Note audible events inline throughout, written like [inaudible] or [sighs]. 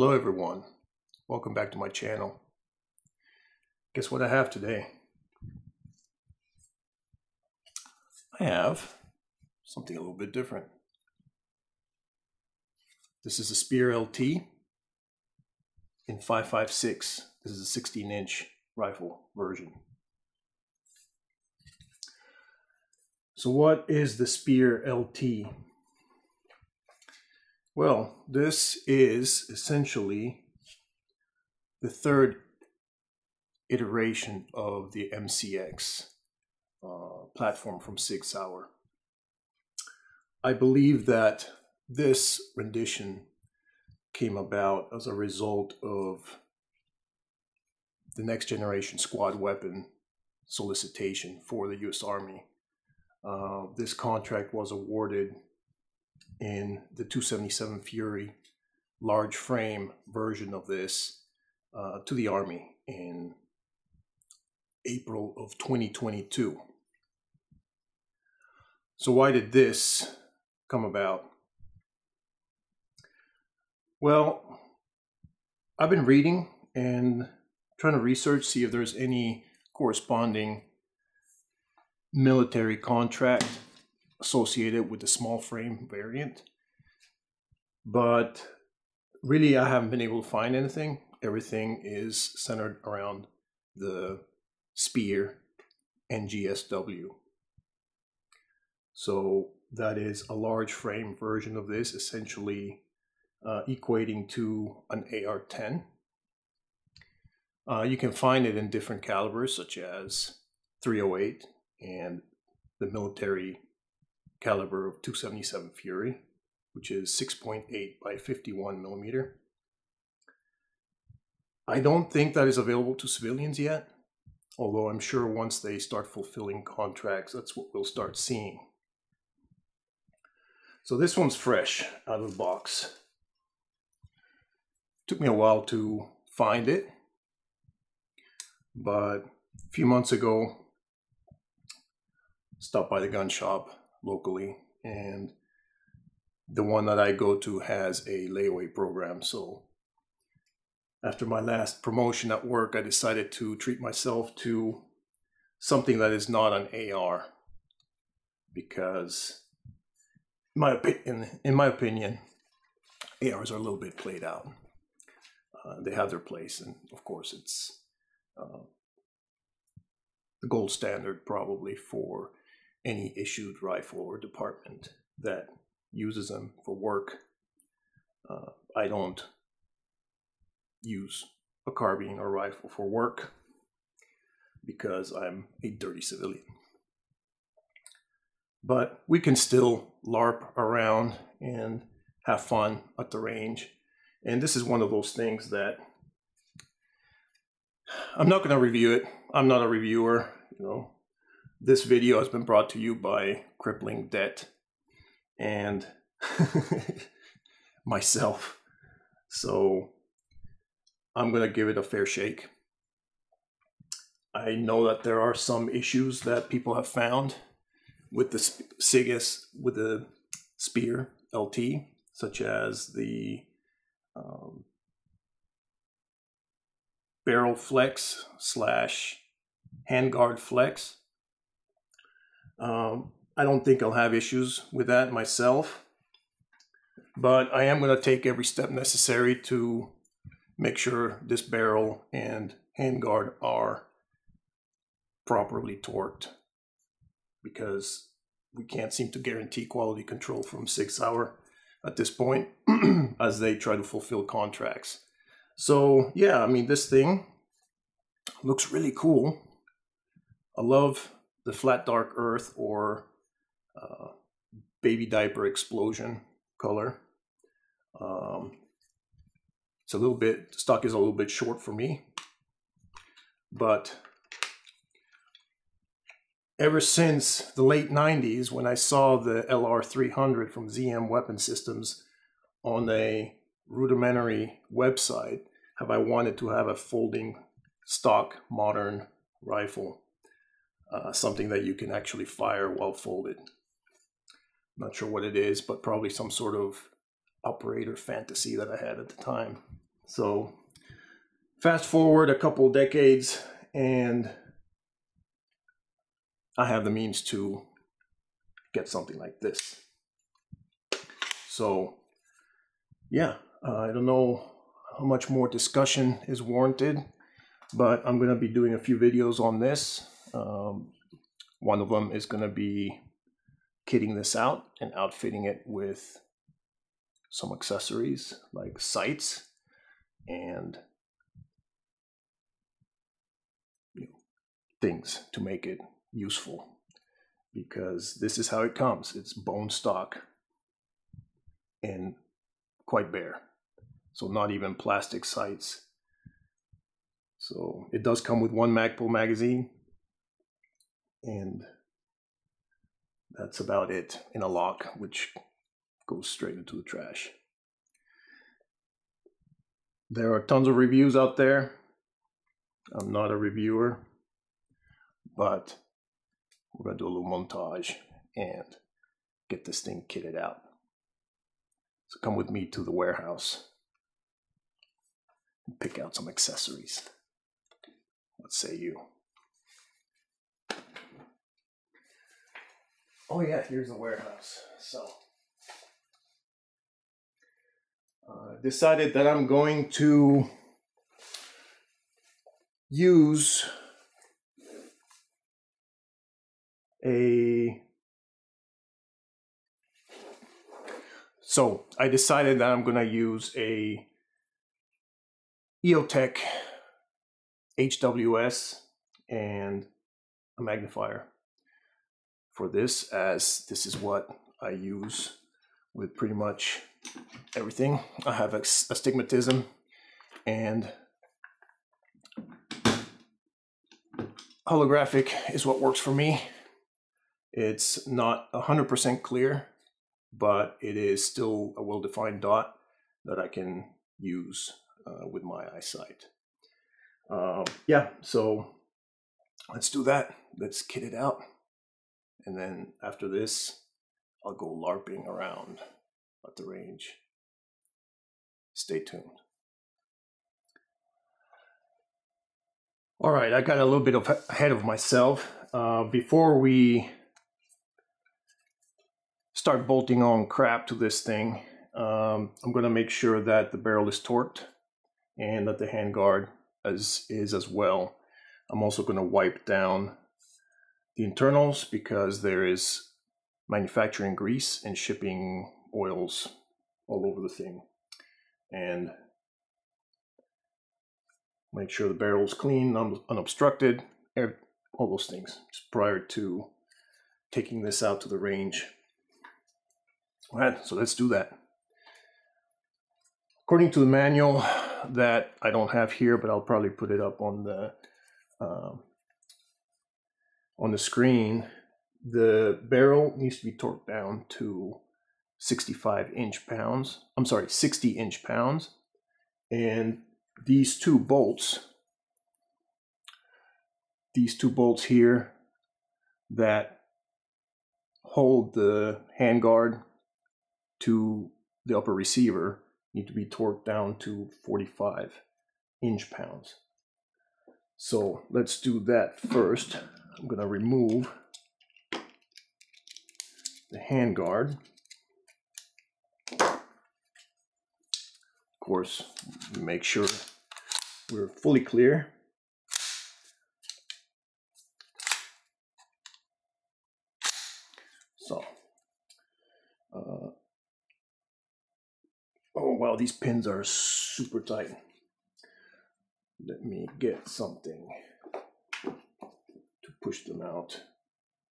Hello everyone, welcome back to my channel. Guess what I have today? I have something a little bit different. This is a Spear LT in 5.56. This is a 16 inch rifle version. So what is the Spear LT? Well, this is essentially the third iteration of the MCX uh, platform from Sig Sauer. I believe that this rendition came about as a result of the next generation squad weapon solicitation for the US Army. Uh, this contract was awarded in the 277 Fury large frame version of this uh, to the Army in April of 2022. So, why did this come about? Well, I've been reading and trying to research, see if there's any corresponding military contract associated with the small frame variant. But really, I haven't been able to find anything. Everything is centered around the Spear NGSW. So that is a large frame version of this, essentially uh, equating to an AR-10. Uh, you can find it in different calibers, such as 308 and the military caliber of 277 Fury, which is 6.8 by 51 millimeter. I don't think that is available to civilians yet, although I'm sure once they start fulfilling contracts, that's what we'll start seeing. So this one's fresh out of the box. Took me a while to find it, but a few months ago, stopped by the gun shop locally, and the one that I go to has a layaway program. So after my last promotion at work, I decided to treat myself to something that is not an AR because my opinion, in my opinion, ARs are a little bit played out. Uh, they have their place, and of course, it's uh, the gold standard probably for any issued rifle or department that uses them for work. Uh, I don't use a carbine or rifle for work because I'm a dirty civilian. But we can still LARP around and have fun at the range. And this is one of those things that I'm not going to review it. I'm not a reviewer, you know. This video has been brought to you by Crippling Debt and [laughs] myself. So I'm going to give it a fair shake. I know that there are some issues that people have found with the SIGIS, with the Spear LT, such as the um, barrel flex slash handguard flex um, I don't think I'll have issues with that myself, but I am going to take every step necessary to make sure this barrel and handguard are properly torqued because we can't seem to guarantee quality control from Sig Sauer at this point [clears throat] as they try to fulfill contracts. So yeah, I mean, this thing looks really cool. I love the flat dark earth or uh, baby diaper explosion color. Um, it's a little bit, stock is a little bit short for me, but ever since the late 90s when I saw the LR300 from ZM Weapon Systems on a rudimentary website, have I wanted to have a folding stock modern rifle uh, something that you can actually fire while folded. Not sure what it is, but probably some sort of operator fantasy that I had at the time. So fast forward a couple decades and I have the means to get something like this. So yeah, uh, I don't know how much more discussion is warranted, but I'm going to be doing a few videos on this. Um, one of them is going to be kitting this out and outfitting it with some accessories like sights and you know, things to make it useful because this is how it comes. It's bone stock and quite bare. So not even plastic sights. So it does come with one Magpul magazine and that's about it in a lock, which goes straight into the trash. There are tons of reviews out there. I'm not a reviewer, but we're to do a little montage and get this thing kitted out. So come with me to the warehouse and pick out some accessories. What say you? Oh yeah, here's the warehouse. So uh, decided that I'm going to use a so I decided that I'm going to use a EOTech HWS and a magnifier for this as this is what I use with pretty much everything. I have astigmatism and holographic is what works for me. It's not 100% clear, but it is still a well-defined dot that I can use uh, with my eyesight. Um, yeah, so let's do that. Let's kit it out. And then after this, I'll go LARPing around at the range. Stay tuned. All right, I got a little bit of ahead of myself. Uh, before we start bolting on crap to this thing, um, I'm going to make sure that the barrel is torqued and that the handguard is, is as well. I'm also going to wipe down the internals because there is manufacturing grease and shipping oils all over the thing. And make sure the barrel is clean, un unobstructed, all those things just prior to taking this out to the range. All right, so let's do that. According to the manual that I don't have here, but I'll probably put it up on the uh, on the screen, the barrel needs to be torqued down to 65 inch pounds. I'm sorry, 60 inch pounds. And these two bolts, these two bolts here that hold the handguard to the upper receiver need to be torqued down to 45 inch pounds. So let's do that first. I'm going to remove the handguard. Of course, make sure we're fully clear. So, uh, oh wow, these pins are super tight. Let me get something push them out.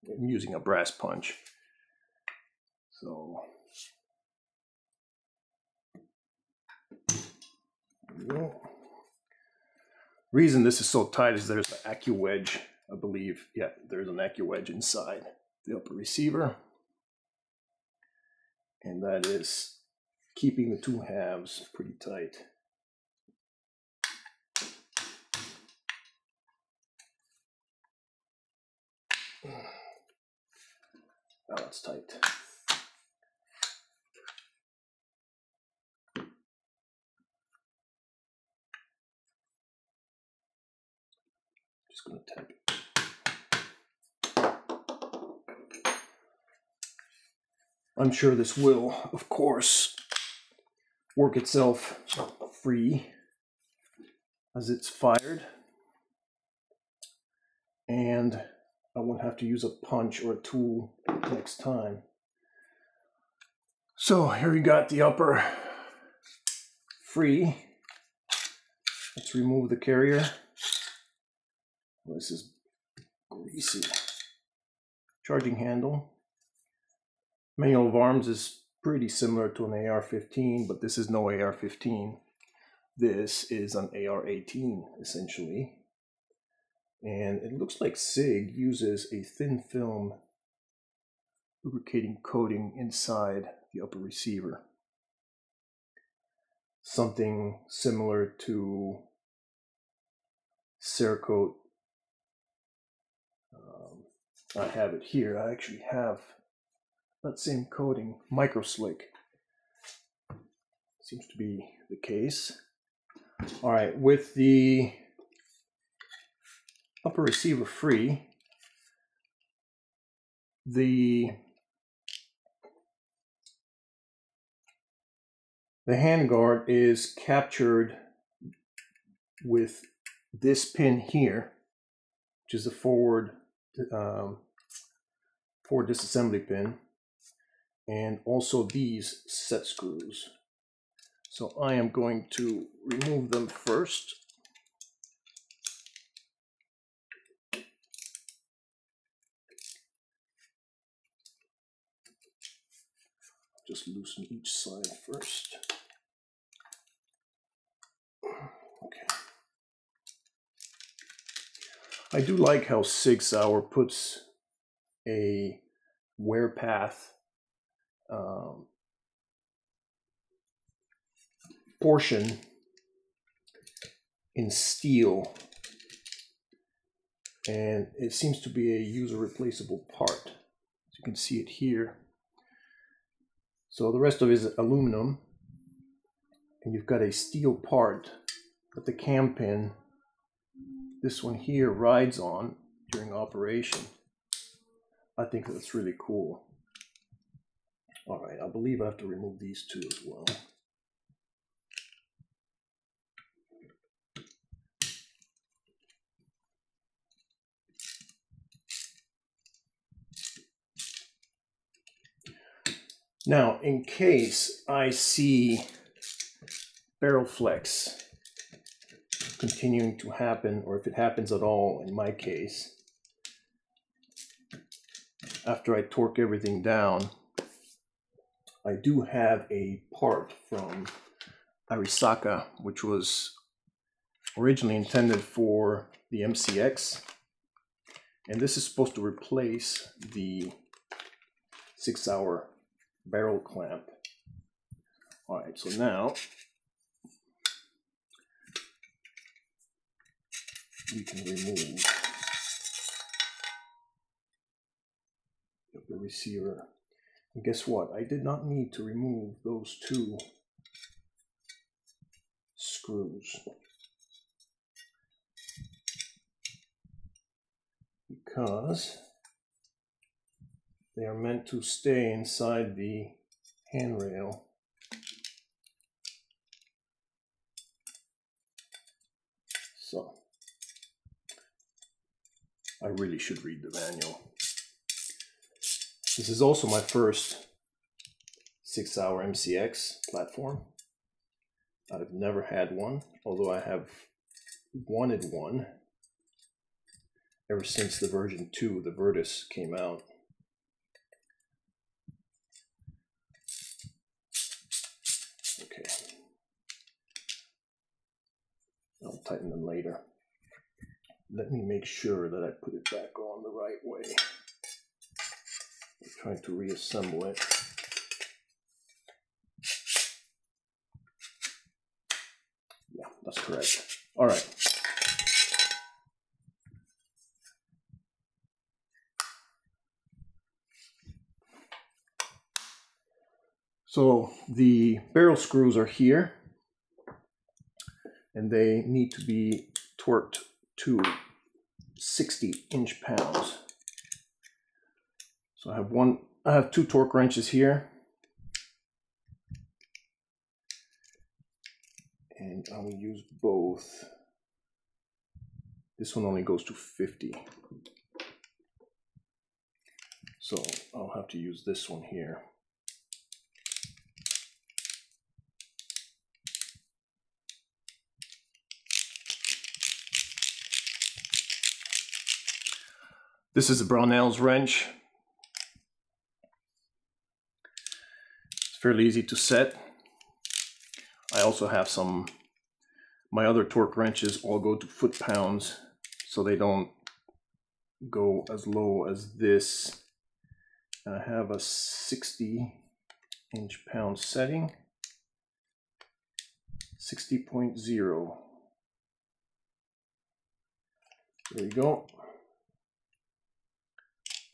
I'm using a brass punch. So Reason this is so tight is there's an AccuWedge, I believe. Yeah, there's an AccuWedge inside the upper receiver. And that is keeping the two halves pretty tight. Oh, it's tight. Just going to tap it. I'm sure this will, of course, work itself free as it's fired. And I won't have to use a punch or a tool next time. So here we got the upper free. Let's remove the carrier. Oh, this is greasy. Charging handle. Manual of arms is pretty similar to an AR-15, but this is no AR-15. This is an AR-18, essentially. And it looks like SIG uses a thin film lubricating coating inside the upper receiver. Something similar to Cerakote. Um, I have it here. I actually have that same coating, microslick. Seems to be the case. All right, with the upper receiver free, the the handguard is captured with this pin here, which is the forward um, forward disassembly pin, and also these set screws. So I am going to remove them first. Just loosen each side first. [clears throat] Okay. I do like how Sig Sauer puts a wear path um, portion in steel and it seems to be a user replaceable part. As you can see it here. So the rest of it is aluminum and you've got a steel part that the cam pin, this one here rides on during operation. I think that's really cool. All right, I believe I have to remove these two as well. Now, in case I see barrel flex continuing to happen, or if it happens at all in my case, after I torque everything down, I do have a part from Arisaka, which was originally intended for the MCX. And this is supposed to replace the Sig Sauer barrel clamp. All right, so now we can remove the receiver. And guess what? I did not need to remove those two screws. Because they are meant to stay inside the handrail. So, I really should read the manual. This is also my first Sig Sauer MCX platform. I've never had one, although I have wanted one ever since the version 2, the Virtus, came out. Tighten them later. Let me make sure that I put it back on the right way trying to reassemble it. Yeah, that's correct. All right. So the barrel screws are here and they need to be torqued to 60 inch pounds. So I have one, I have two torque wrenches here. And I will use both. This one only goes to 50. So I'll have to use this one here. This is a Brownells wrench. It's fairly easy to set. I also have some, my other torque wrenches all go to foot pounds, so they don't go as low as this. I have a 60 inch pound setting, 60.0. There you go.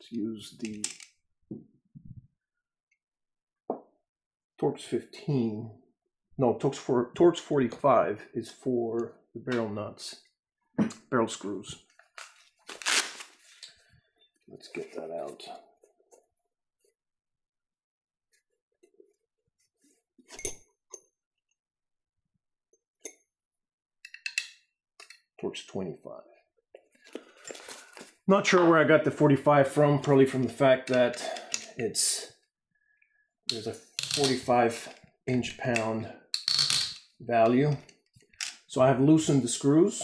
Let's use the Torx 15. No, Torx, for, Torx 45 is for the barrel nuts, barrel screws. Let's get that out. Torx 25. Not sure where I got the 45 from, probably from the fact that it's there's a 45 inch pound value. So I have loosened the screws.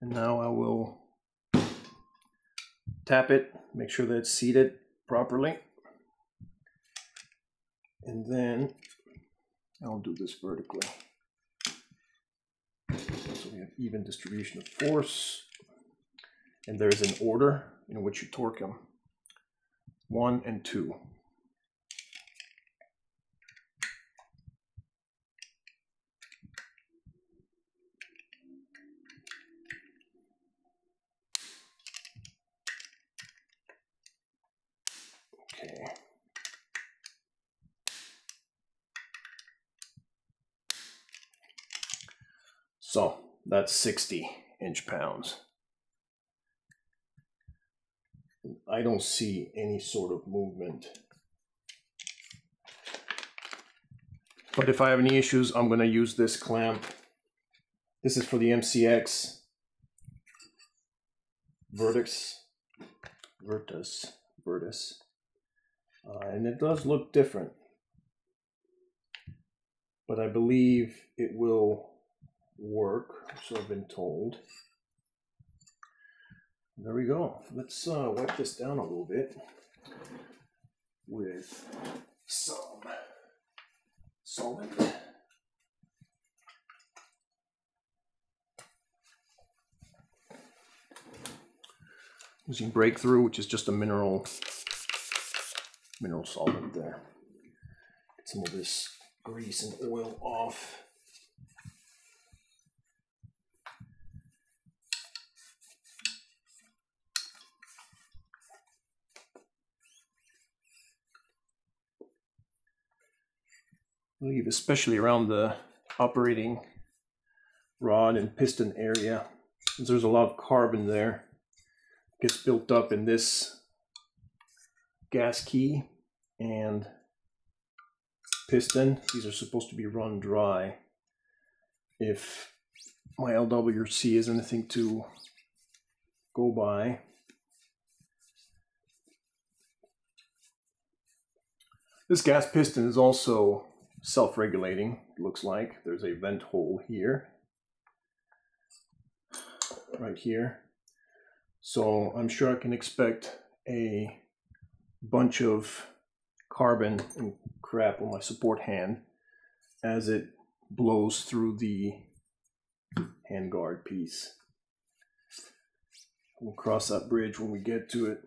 And now I will tap it, make sure that it's seated properly. And then I'll do this vertically. Have even distribution of force. And there's an order in which you torque them. One and two. Okay. That's 60 inch pounds. I don't see any sort of movement. But if I have any issues, I'm going to use this clamp. This is for the MCX Vertex, Virtus, Virtus. Uh, and it does look different. But I believe it will work, so I've been told. There we go. Let's uh, wipe this down a little bit with some solvent. Using Breakthrough, which is just a mineral mineral solvent there. Get some of this grease and oil off. Believe, especially around the operating rod and piston area, there's a lot of carbon there. It gets built up in this gas key and piston. These are supposed to be run dry. If my LWRC is anything to go by, this gas piston is also self-regulating, looks like. There's a vent hole here, right here. So I'm sure I can expect a bunch of carbon and crap on my support hand as it blows through the handguard piece. We'll cross that bridge when we get to it.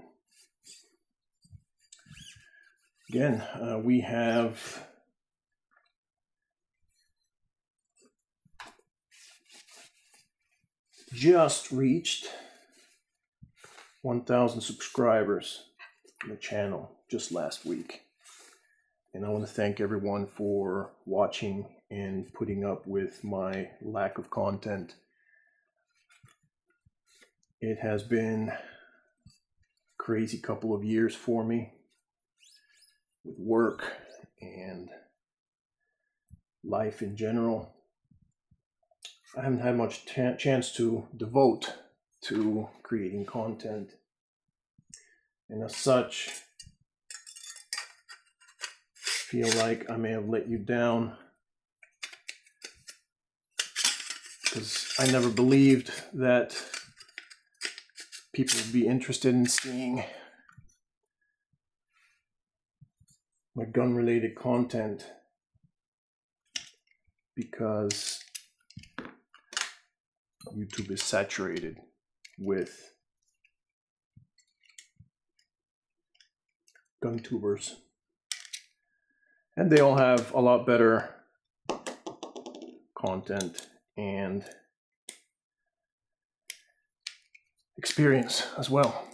Again, uh, we have just reached 1,000 subscribers on the channel just last week. And I want to thank everyone for watching and putting up with my lack of content. It has been a crazy couple of years for me with work and life in general. I haven't had much chance to devote to creating content. And as such, feel like I may have let you down because I never believed that people would be interested in seeing my gun related content because YouTube is saturated with gun tubers. And they all have a lot better content and experience as well.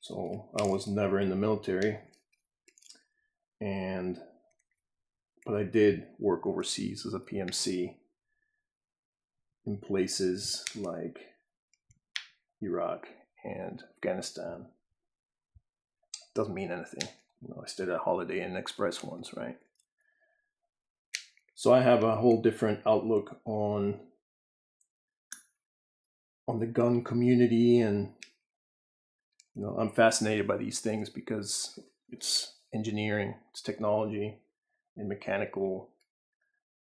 So I was never in the military and but I did work overseas as a PMC in places like Iraq and Afghanistan. Doesn't mean anything. You know, I stayed at Holiday Inn Express once, right? So I have a whole different outlook on on the gun community and you know, I'm fascinated by these things because it's engineering, it's technology and mechanical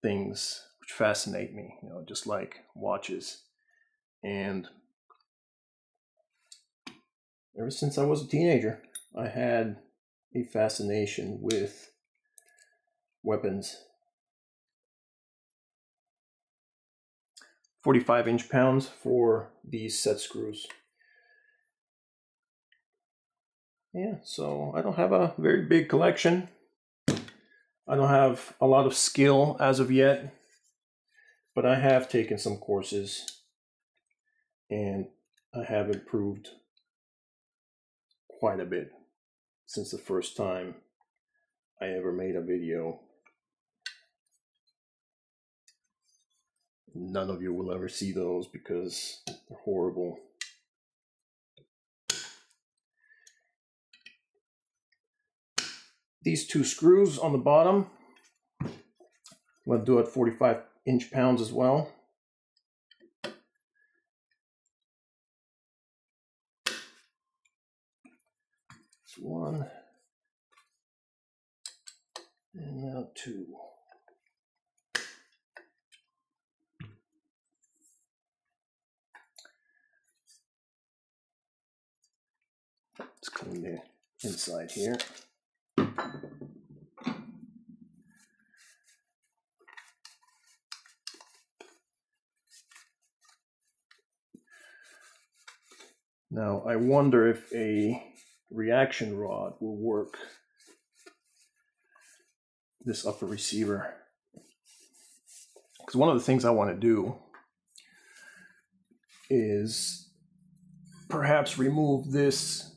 things which fascinate me, you know, just like watches. And ever since I was a teenager, I had a fascination with weapons. 45 inch pounds for these set screws. Yeah, so I don't have a very big collection. I don't have a lot of skill as of yet, but I have taken some courses and I have improved quite a bit since the first time I ever made a video. None of you will ever see those because they're horrible. These two screws on the bottom, I'm going to do it 45 inch pounds as well. That's one. And now two. Let's clean the inside here. Now, I wonder if a reaction rod will work this upper receiver. Because one of the things I want to do is perhaps remove this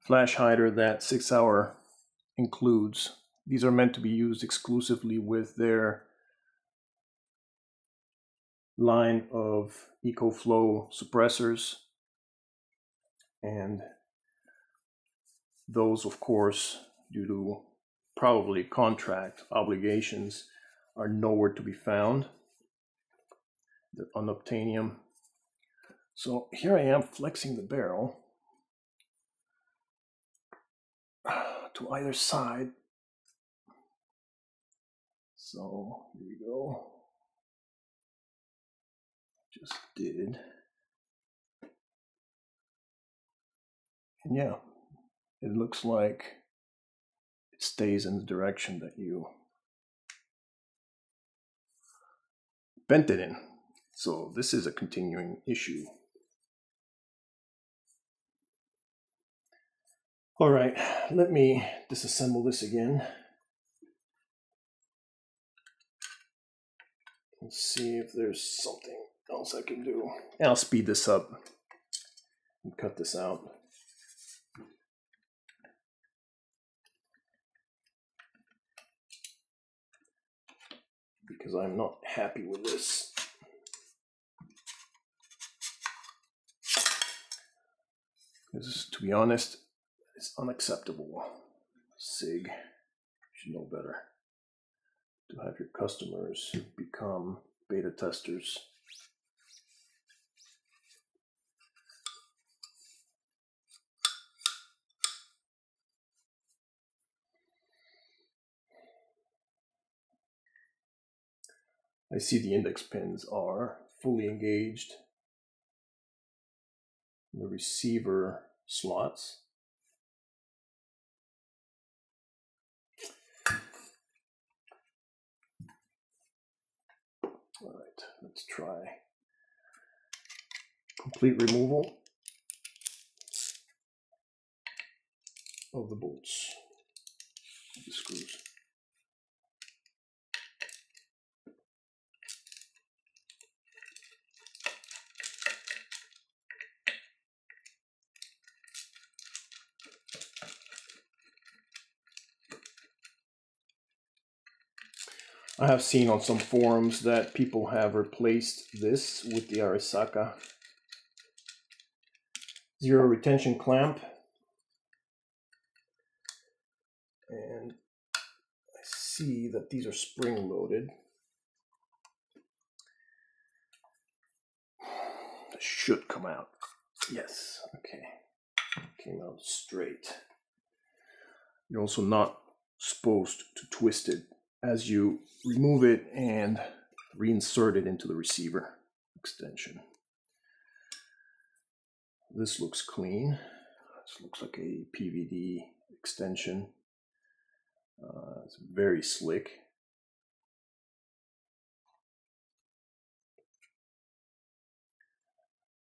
flash hider that Sig Sauer includes. These are meant to be used exclusively with their line of EcoFlow suppressors and those, of course, due to probably contract obligations, are nowhere to be found. They're unobtainium. So here I am flexing the barrel to either side. So here we go. Just did. And yeah, it looks like it stays in the direction that you bent it in. So this is a continuing issue. All right, let me disassemble this again. Let's see if there's something else I can do. And I'll speed this up and cut this out. because I'm not happy with this. This, to be honest, is unacceptable. SIG should know better. To have your customers become beta testers. I see the index pins are fully engaged. The receiver slots. All right, let's try complete removal of the bolts, the screws. I have seen on some forums that people have replaced this with the Arisaka zero retention clamp. And I see that these are spring loaded. Should come out. Yes, okay. Came out straight. You're also not supposed to twist it as you remove it and reinsert it into the receiver extension. This looks clean. This looks like a PVD extension. Uh, it's very slick.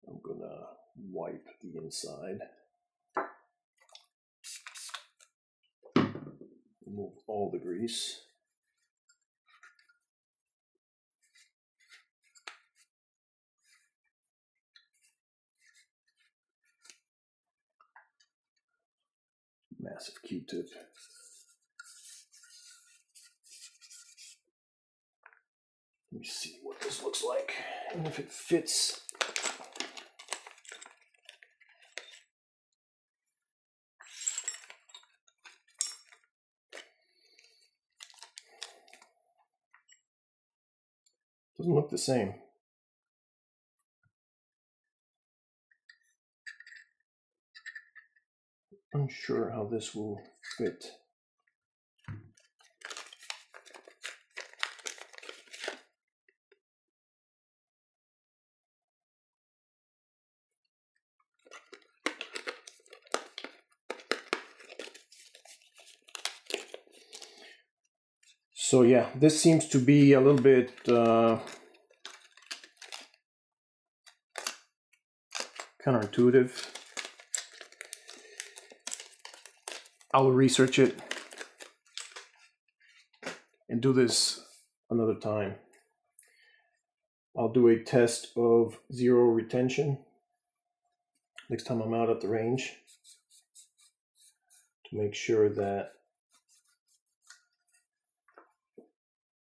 I'm gonna wipe the inside. Remove all the grease. Massive Q-tip. Let me see what this looks like and if it fits. Doesn't look the same. Unsure how this will fit. So yeah, this seems to be a little bit uh, counterintuitive. I'll research it and do this another time. I'll do a test of zero retention next time I'm out at the range to make sure that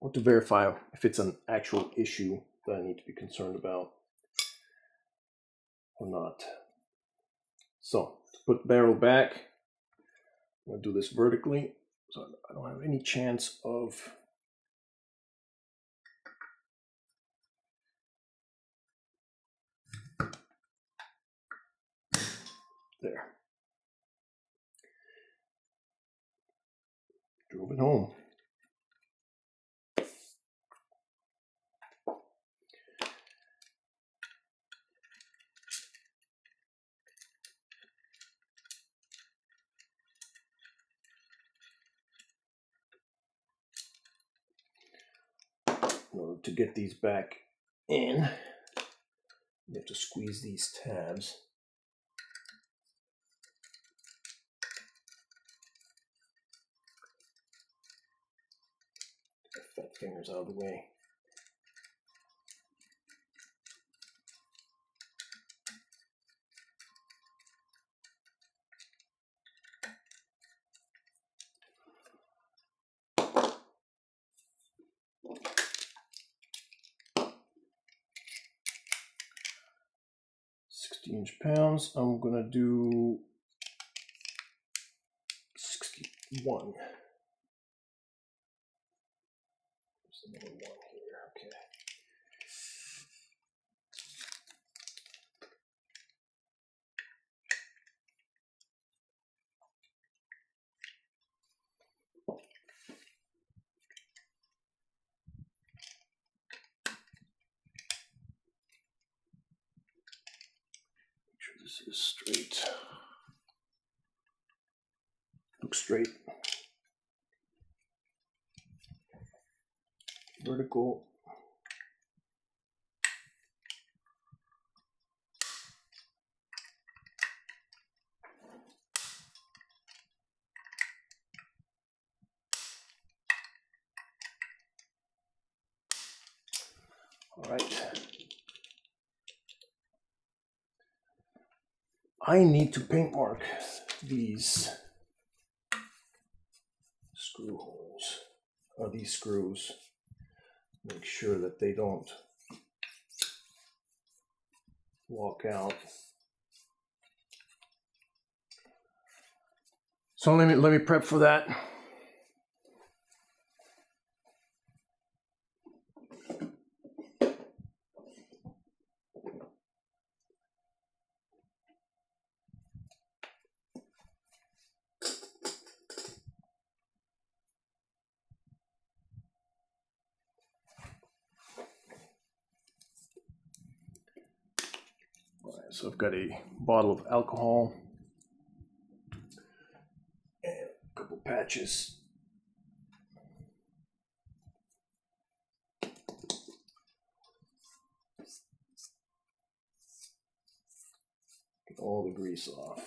or to verify if it's an actual issue that I need to be concerned about or not. So to put barrel back, I'm going to do this vertically so I don't have any chance of there. Drove it home. in order to get these back in, you have to squeeze these tabs. Fat fingers out of the way. 60 I'm gonna do 61. There's another one here, okay. Make sure this is straight. Look straight. Vertical. All right. I need to paint mark these screw holes, or these screws. Make sure that they don't walk out. So let me let me prep for that. So I've got a bottle of alcohol and a couple patches. Get all the grease off.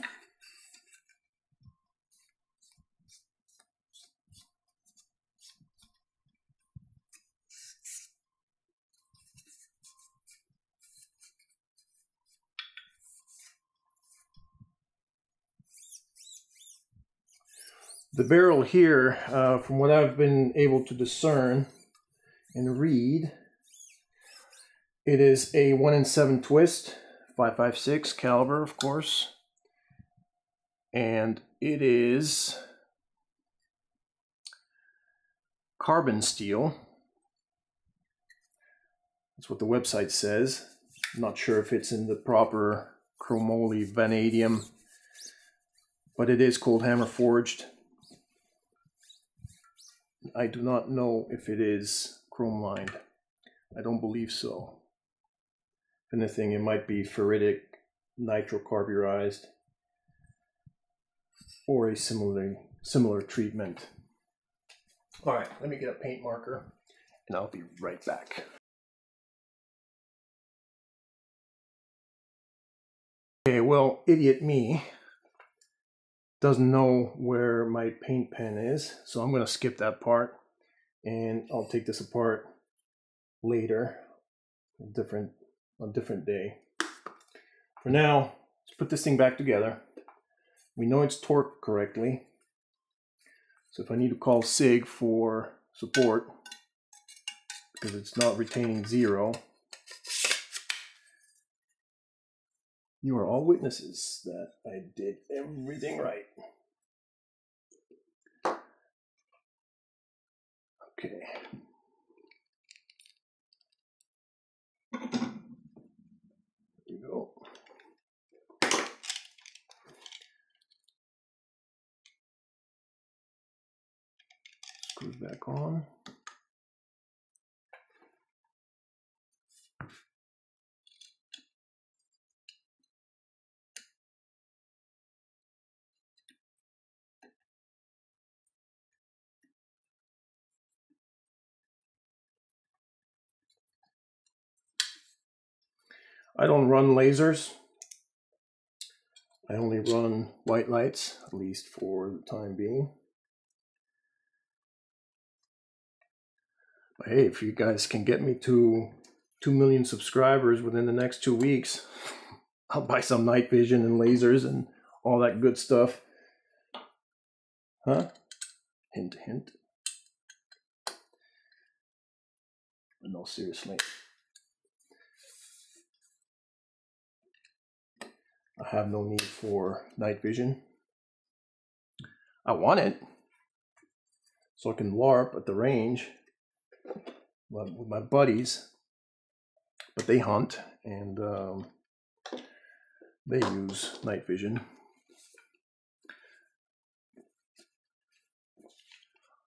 The barrel here, uh, from what I've been able to discern and read, it is a 1 in 7 twist, 556 caliber, of course. And it is carbon steel. That's what the website says. I'm not sure if it's in the proper chromoly vanadium, but it is cold hammer forged. I do not know if it is chrome lined. I don't believe so. If anything, it might be ferritic nitrocarburized or a similar similar treatment. All right, let me get a paint marker and I'll be right back. Okay, well, idiot me doesn't know where my paint pen is, so I'm going to skip that part and I'll take this apart later, a different a different day. For now, let's put this thing back together. We know it's torqued correctly. So if I need to call SIG for support, because it's not retaining zero, you are all witnesses that I did everything right. Okay. There you go. Screw back on. I don't run lasers. I only run white lights, at least for the time being. But hey, if you guys can get me to 2 million subscribers within the next two weeks, [laughs] I'll buy some night vision and lasers and all that good stuff. Huh? Hint, hint. But no, seriously. I have no need for night vision. I want it so I can LARP at the range with my buddies, but they hunt and um, they use night vision.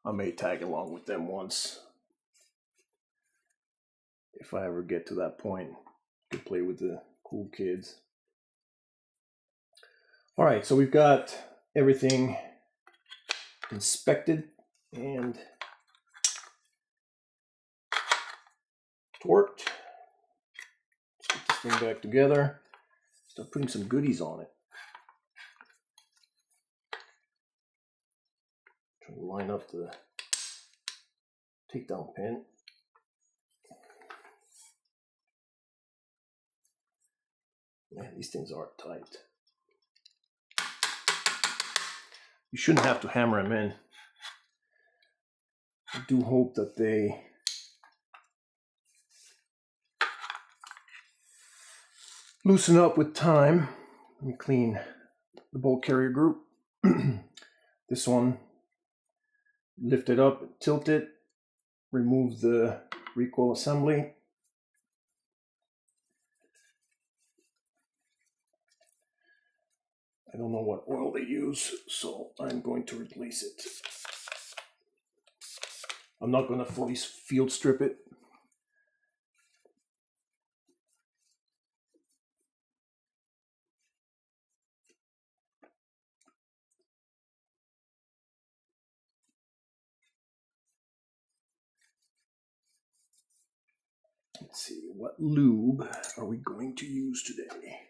I may tag along with them once if I ever get to that point to play with the cool kids. All right, so we've got everything inspected and torqued. Let's get this thing back together. Start putting some goodies on it. Try to line up the takedown pin. Man, these things aren't tight. You shouldn't have to hammer them in. I do hope that they loosen up with time. Let me clean the bolt carrier group. [clears throat] this one, lift it up, tilt it, remove the recoil assembly. I don't know what oil they use, so I'm going to replace it. I'm not going to fully field strip it. Let's see, what lube are we going to use today?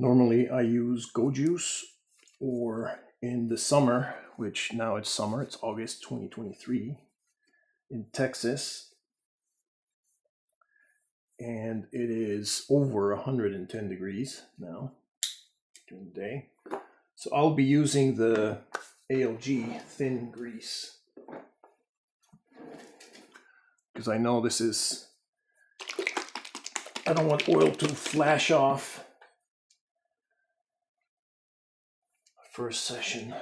Normally I use Go Juice or in the summer, which now it's summer, it's August 2023 in Texas. And it is over 110 degrees now during the day. So I'll be using the ALG thin grease because I know this is, I don't want oil to flash off first session.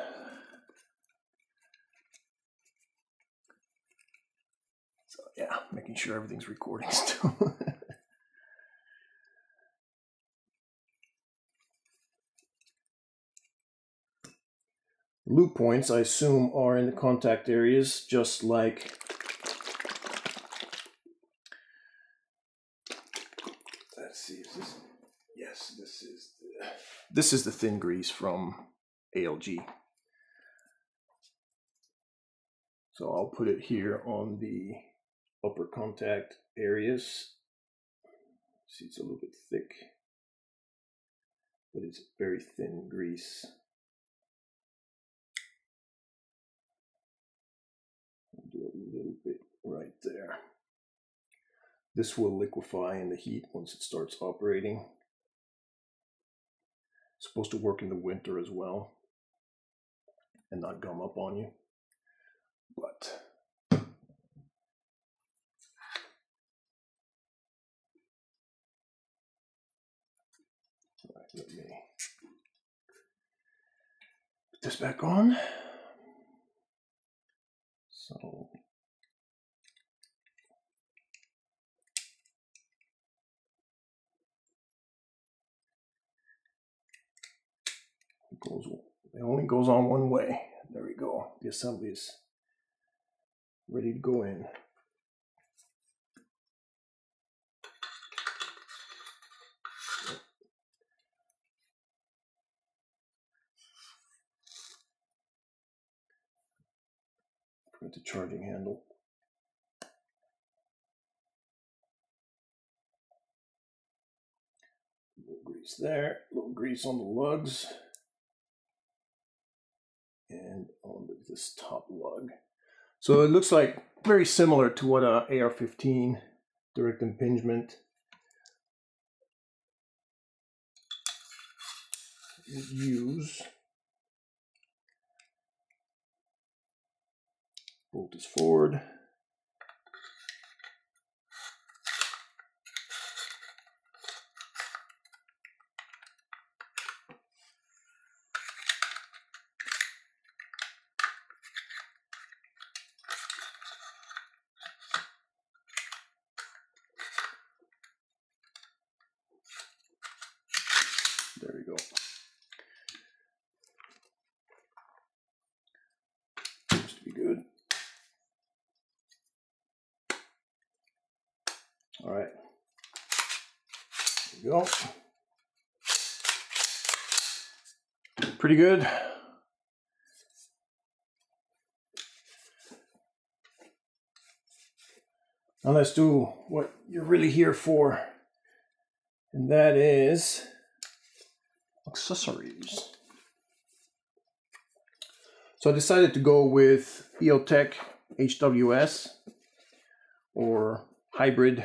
So yeah, making sure everything's recording [laughs] still. Lube points, I assume, are in the contact areas, just like let's see, is this yes, this is the this is the thin grease from ALG. So I'll put it here on the upper contact areas. See, it's a little bit thick, but it's very thin grease. I'll do a little bit right there. This will liquefy in the heat once it starts operating. It's supposed to work in the winter as well and not gum up on you. But right, let me put this back on. So goes it only goes on one way. There we go. The assembly is ready to go in. Put the charging handle. A little grease there, a little grease on the lugs and on this top lug. So it looks like very similar to what a AR-15 direct impingement use. Bolt is forward, All right. There we go. Pretty good. Now let's do what you're really here for, and that is accessories. So I decided to go with EOTech HWS or hybrid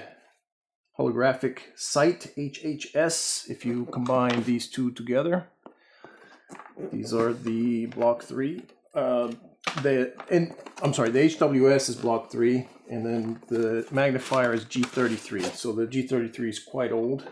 holographic sight HHS if you combine these two together. These are the block three. Uh, the and I'm sorry, the HWS is block three, and then the magnifier is G33. So the G33 is quite old.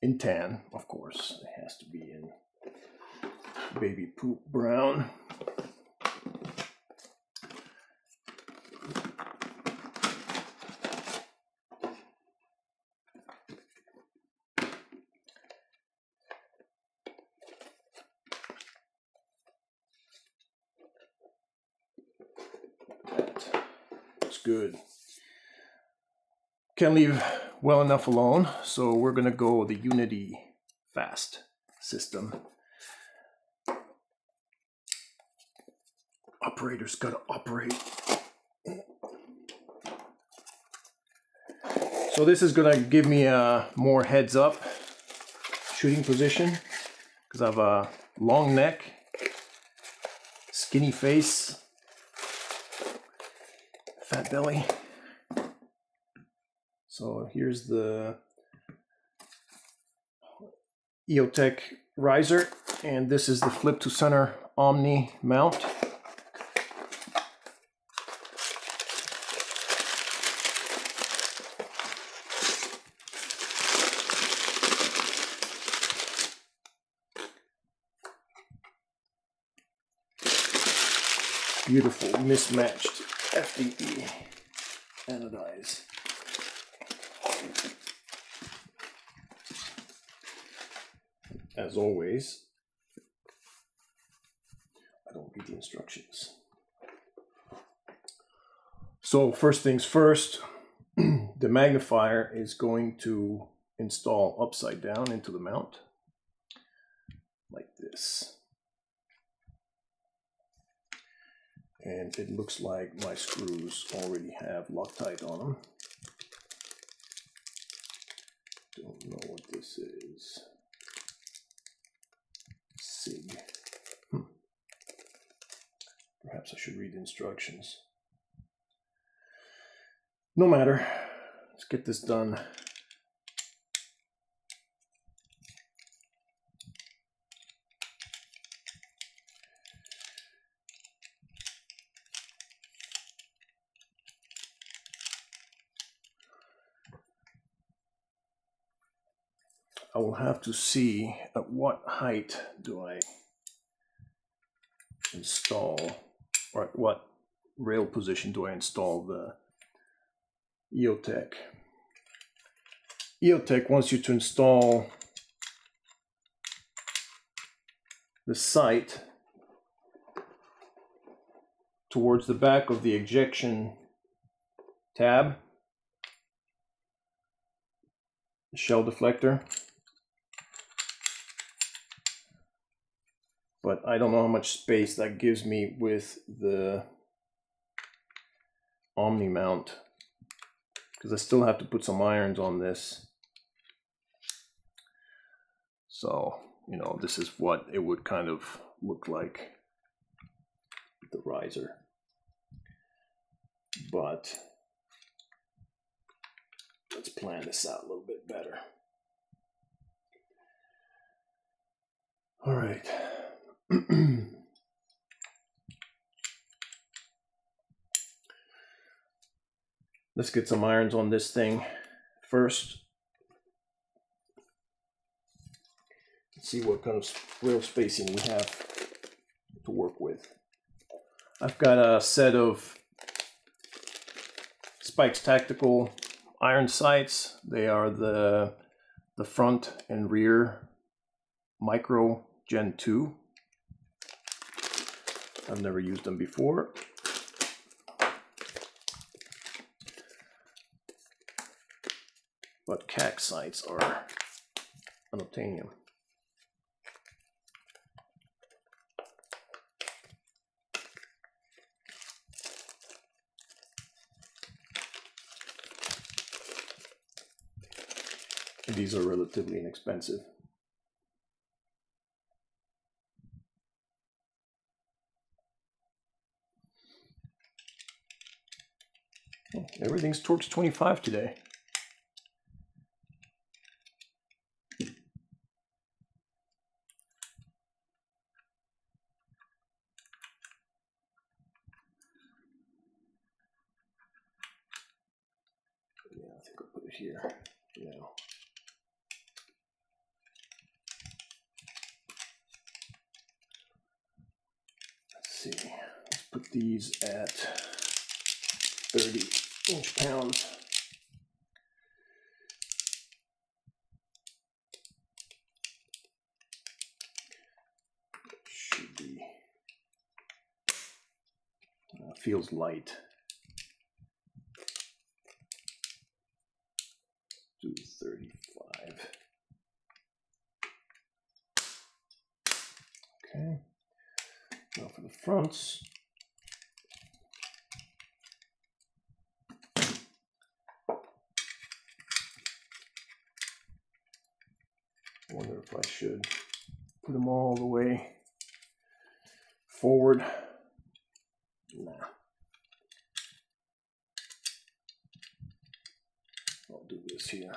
In tan, of course. It has to be in baby poop brown. That looks good. Can't leave well enough alone, so we're gonna go the Unity Fast system. Operator's gotta operate. So this is gonna give me a more heads up shooting position because I have a long neck, skinny face, fat belly. So here's the EOTech riser, and this is the flip to center Omni mount. Beautiful mismatched FDE anodize. As always, I don't read the instructions. So first things first, [clears throat] the magnifier is going to install upside down into the mount like this. And it looks like my screws already have Loctite on them. Don't know what this is. SIG. Hmm. Perhaps I should read the instructions. No matter. Let's get this done. Have to see at what height do I install, or at what rail position do I install the EOTech. EOTech wants you to install the sight towards the back of the ejection tab, the shell deflector. But I don't know how much space that gives me with the Omni mount because I still have to put some irons on this. So, you know, this is what it would kind of look like the riser. But let's plan this out a little bit better. All right. [clears throat] Let's get some irons on this thing first. Let's see what kind of rail spacing we have to work with. I've got a set of Spikes Tactical iron sights. They are the the front and rear Micro Gen 2. I've never used them before. But sights are unobtainium. These are relatively inexpensive. Everything's Torx 25 today. Yeah, I think I'll put it here. Yeah. Let's see. Let's put these at 30 inch pounds. Should be. Uh, feels light. Do 35. Okay. Now for the fronts. I wonder if I should put them all the way forward. Nah. I'll do this here.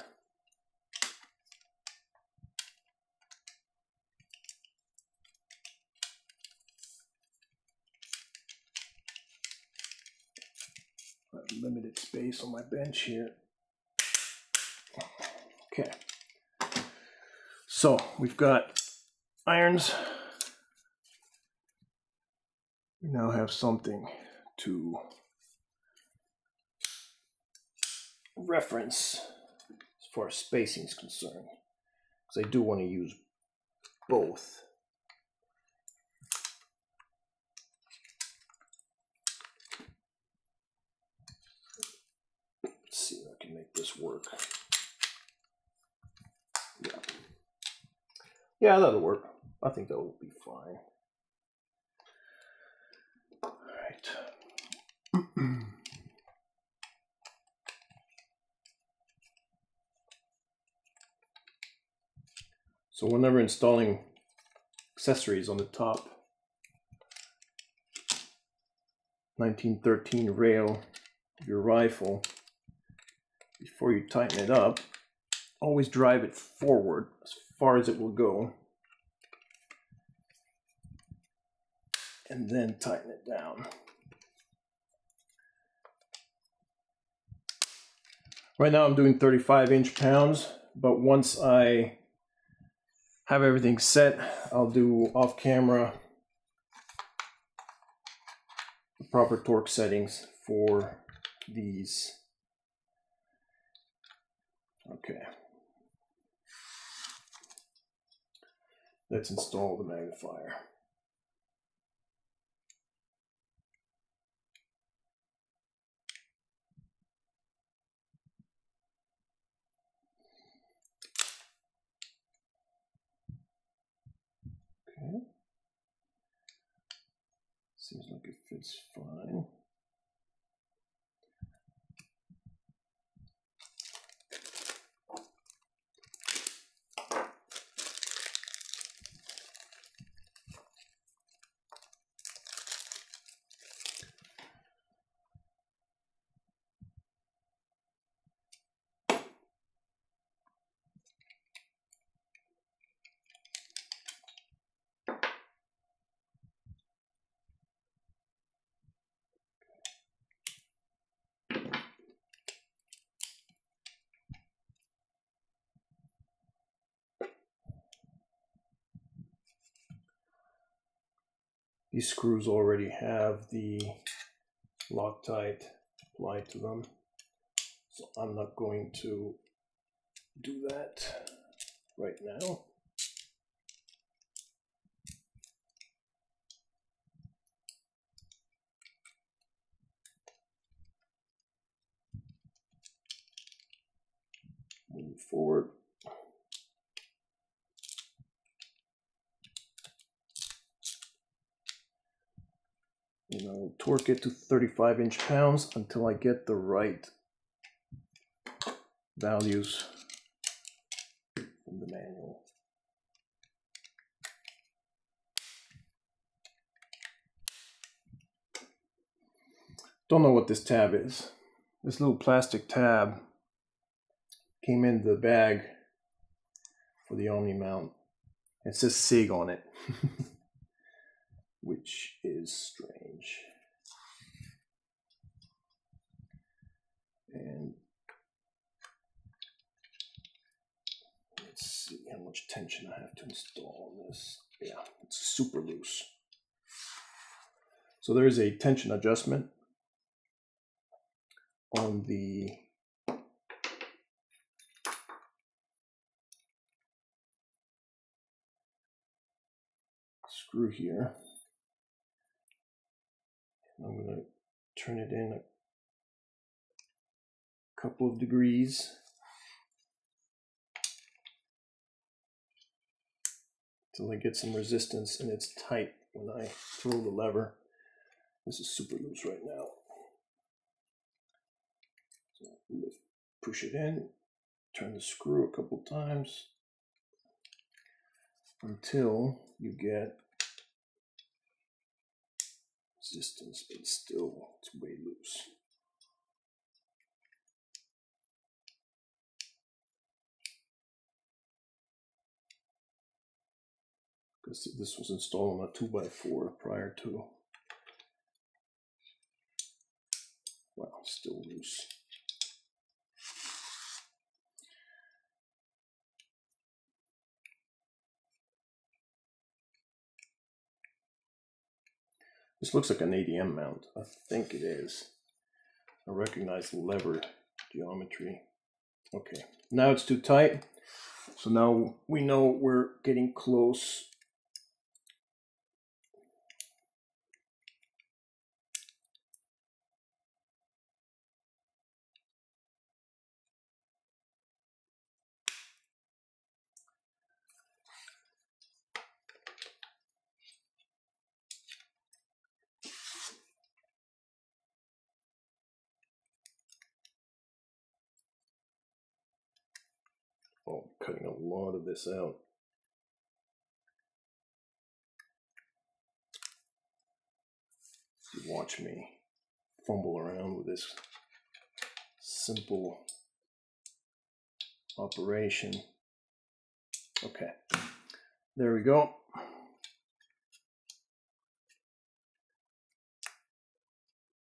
Limited space on my bench here. Okay. So we've got irons. We now have something to reference as far as spacing is concerned. Because I do want to use both. Let's see if I can make this work. Yeah. Yeah, that'll work. I think that will be fine. All right. [clears throat] so whenever installing accessories on the top 1913 rail of your rifle, before you tighten it up, always drive it forward as far as it will go. And then tighten it down. Right now I'm doing 35 inch pounds, but once I have everything set, I'll do off camera the proper torque settings for these. Okay. Let's install the magnifier. Okay. Seems like it fits fine. These screws already have the Loctite applied to them, so I'm not going to do that. right now. Move forward. You know, torque it to 35 inch pounds until I get the right values from the manual. Don't know what this tab is. This little plastic tab came in the bag for the Omni mount. It says SIG on it, [laughs] which is strange. And let's see how much tension I have to install on this. Yeah, it's super loose. So there is a tension adjustment on the screw here. I'm going to turn it in couple of degrees. Until I get some resistance and it's tight when I throw the lever. This is super loose right now. So lift, push it in, turn the screw a couple times until you get resistance, but still it's way loose. Because this was installed on a 2x4 prior to. Wow, still loose. This looks like an ADM mount. I think it is. I recognize the lever geometry. Okay, now it's too tight. So now we know we're getting close. Oh, cutting a lot of this out. You watch me fumble around with this simple operation. Okay, there we go.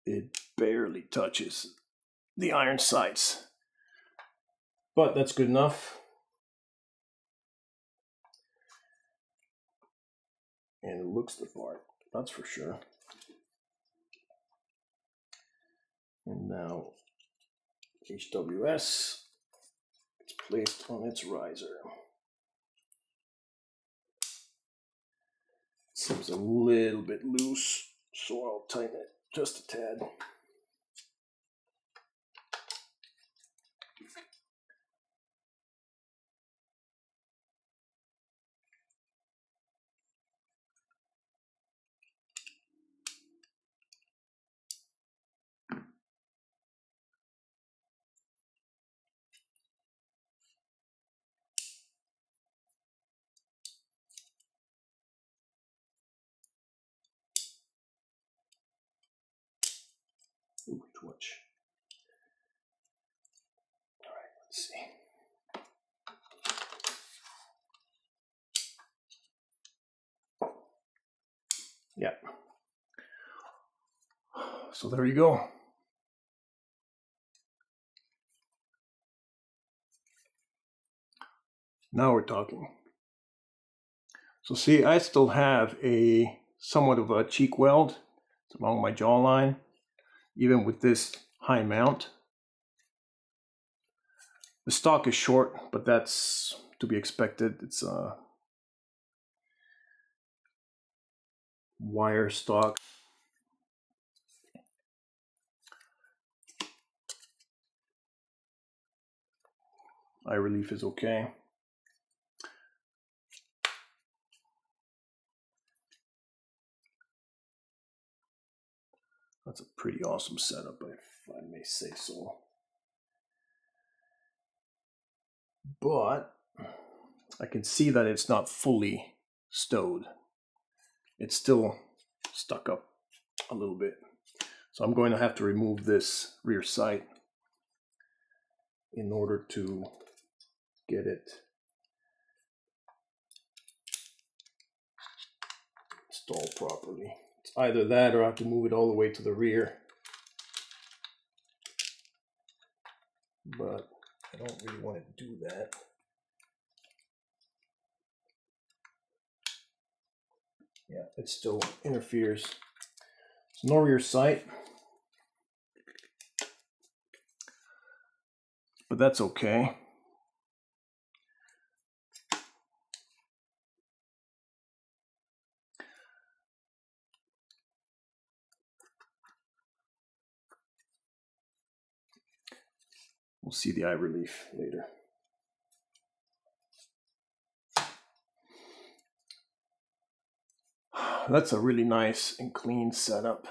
It barely touches the iron sights, but that's good enough. And it looks the part, that's for sure. And now HWS is placed on its riser. Seems a little bit loose, so I'll tighten it just a tad. Ooh. All right, let's see. Yeah. So there you go. Now we're talking. So see, I still have a somewhat of a cheek weld along my jawline even with this high mount. The stock is short, but that's to be expected. It's a wire stock. Eye relief is okay. That's a pretty awesome setup, if I may say so. But I can see that it's not fully stowed. It's still stuck up a little bit. So I'm going to have to remove this rear sight in order to get it installed properly. Either that or I have to move it all the way to the rear. But I don't really want to do that. Yeah, it still interferes. It's no rear sight. But that's okay. We'll see the eye relief later. [sighs] That's a really nice and clean setup.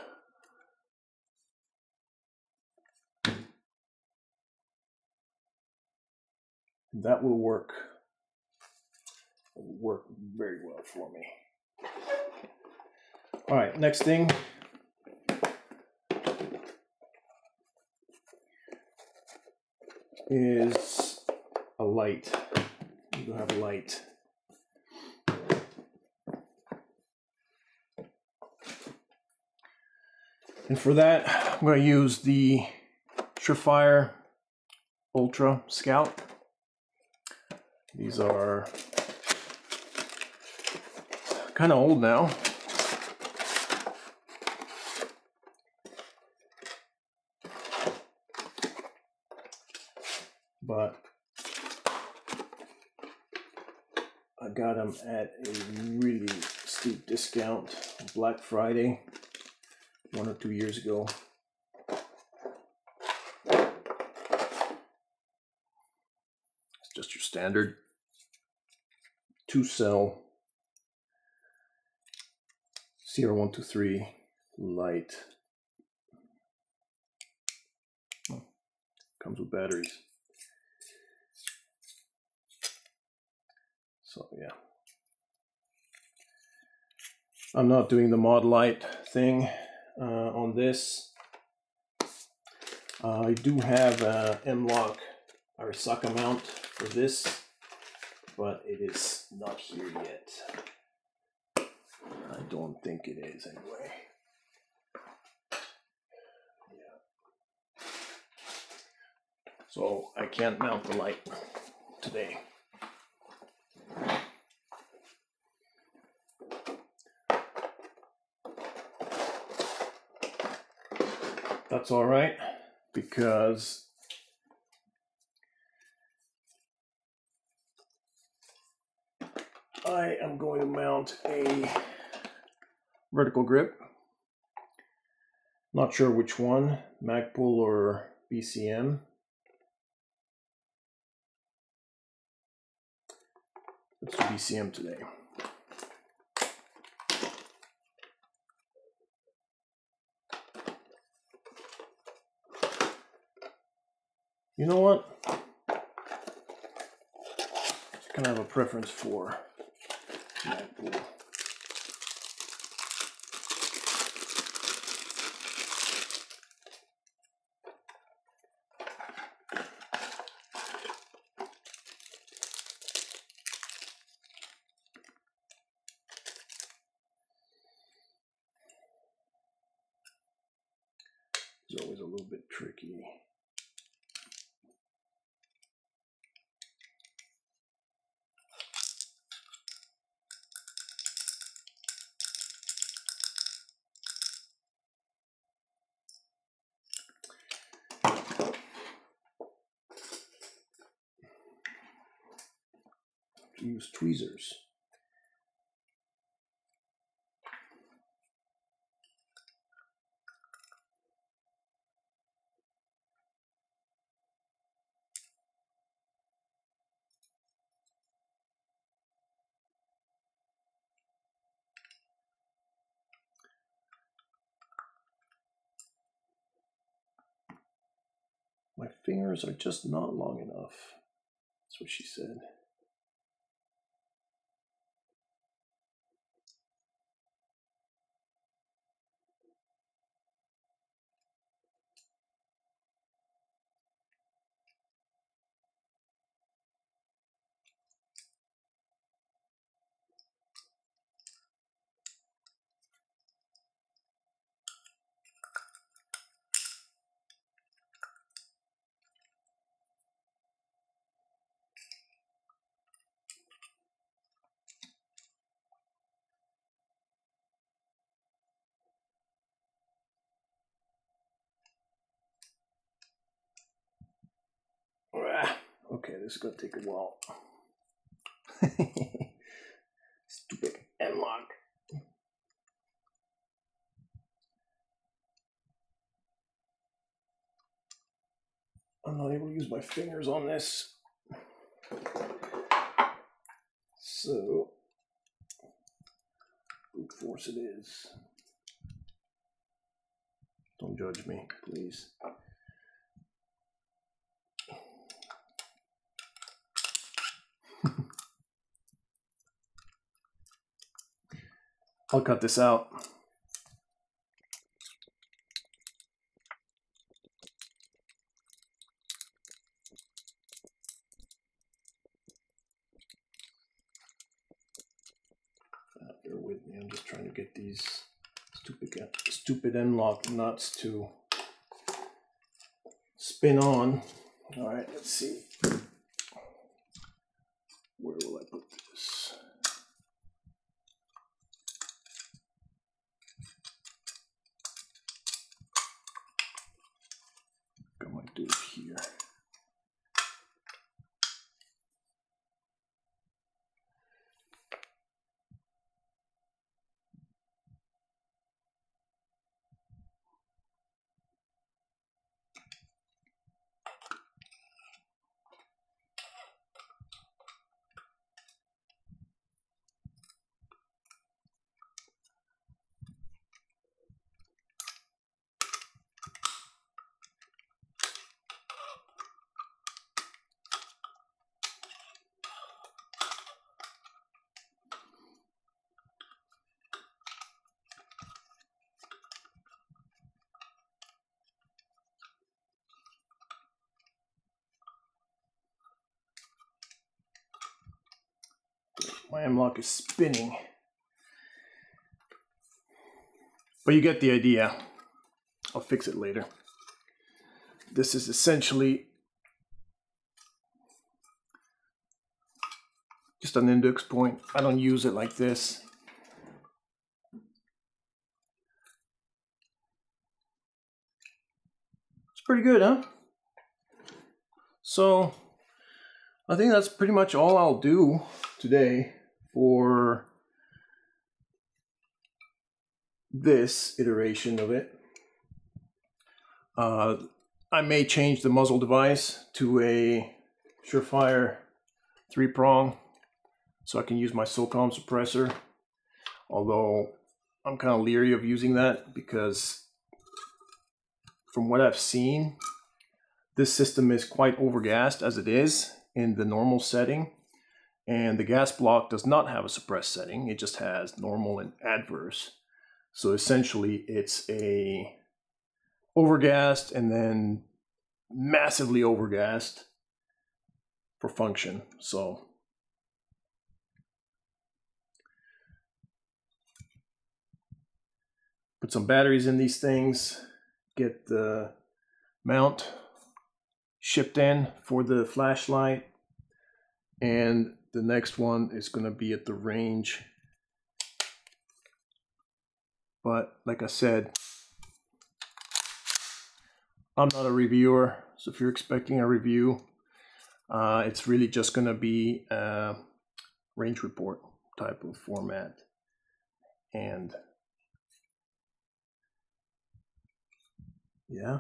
That will work. Will work very well for me. All right, next thing is a light. You have a light. And for that, I'm going to use the Surefire Ultra Scout. These are kind of old now. But I got them at a really steep discount Black Friday one or two years ago. It's just your standard two cell CR123 light. Comes with batteries. So yeah. I'm not doing the Modlite thing uh, on this. Uh, I do have a M-LOK Arisaka mount for this, but it is not here yet. I don't think it is anyway. Yeah. So I can't mount the light today. That's all right because I am going to mount a vertical grip. Not sure which one, Magpul or BCM. Let's do BCM today. You know what? I kind of have a preference for Magpul. It's always a little bit tricky. Fingers are just not long enough. That's what she said. Ah, Okay, this is gonna take a while. [laughs] Stupid M-LOK. I'm not able to use my fingers on this. So, brute force it is. Don't judge me, please. I'll cut this out. Uh, bear with me. I'm just trying to get these stupid stupid M-LOK nuts to spin on. All right, let's see. Where will I put this? I might do it here. My M-LOK is spinning. But you get the idea. I'll fix it later. This is essentially just an index point. I don't use it like this. It's pretty good, huh? So I think that's pretty much all I'll do today for this iteration of it. Uh, I may change the muzzle device to a Surefire three prong so I can use my SOCOM suppressor. Although I'm kind of leery of using that because from what I've seen, this system is quite overgassed as it is in the normal setting. And the gas block does not have a suppressed setting. It just has normal and adverse. So essentially it's a overgassed and then massively overgassed for function. So put some batteries in these things, get the mount shipped in for the flashlight and the next one is going to be at the range but like I said I'm not a reviewer so if you're expecting a review uh, it's really just going to be uh, range report type of format. And yeah.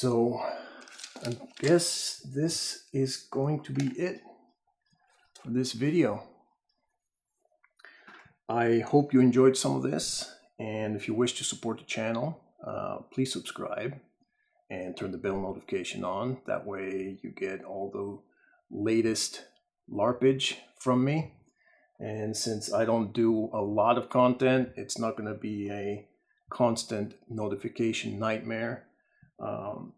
So I guess this is going to be it for this video. I hope you enjoyed some of this. And if you wish to support the channel, uh, please subscribe and turn the bell notification on. That way you get all the latest LARPage from me. And since I don't do a lot of content, it's not going to be a constant notification nightmare. Um,